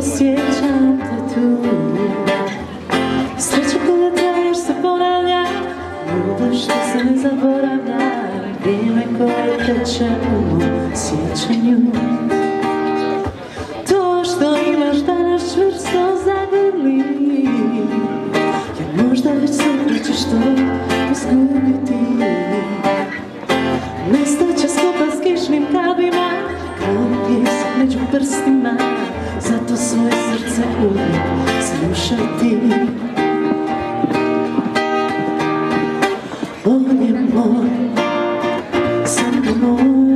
osjećam te tu Sreća koja traješ se ponavlja Ljubav što se ne zaboravlja Vrijeme koje teče u sjećanju prstima Zato svoje srce uvijek slušaj ti On je moj, samo moj.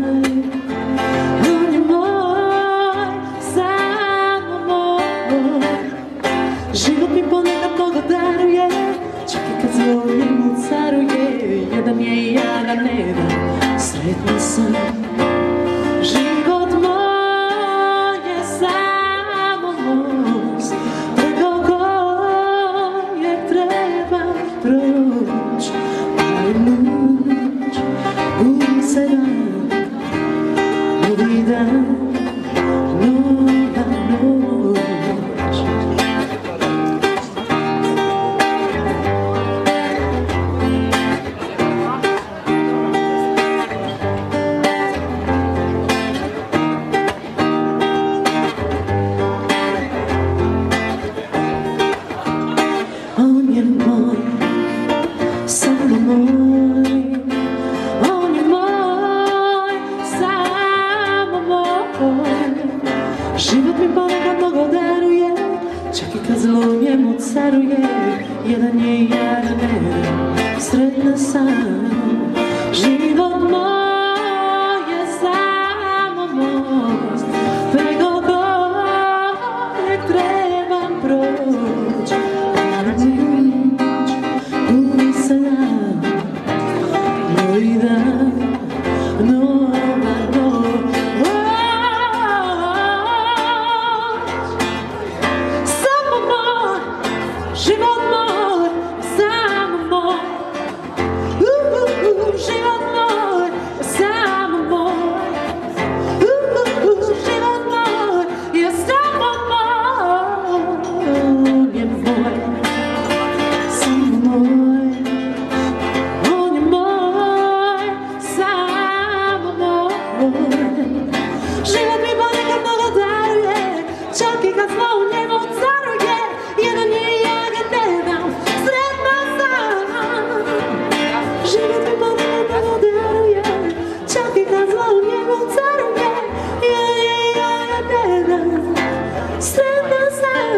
On je moj, samo moj. Život mi ponekad mnogo daruje Čak i kad zlo njemu caruje Jedan je i ja ga nemam Sretna sam. Život On je samo moj On je moj, samo moj. Život mi ponekad mnogo daruje Čak i kad zlo njemu caruje. Jedan je i ja ga ne Sretna sam Život Život mi ponekad mnogo daruje, ciągi ga znowu nie mów caruje, jedno nie ja ga dedam, sretna sam. Život mi ponekad mnogo daruje, ciągi ga znowu nie mów caruje, jedno nie ja ga dedam, sretna sam.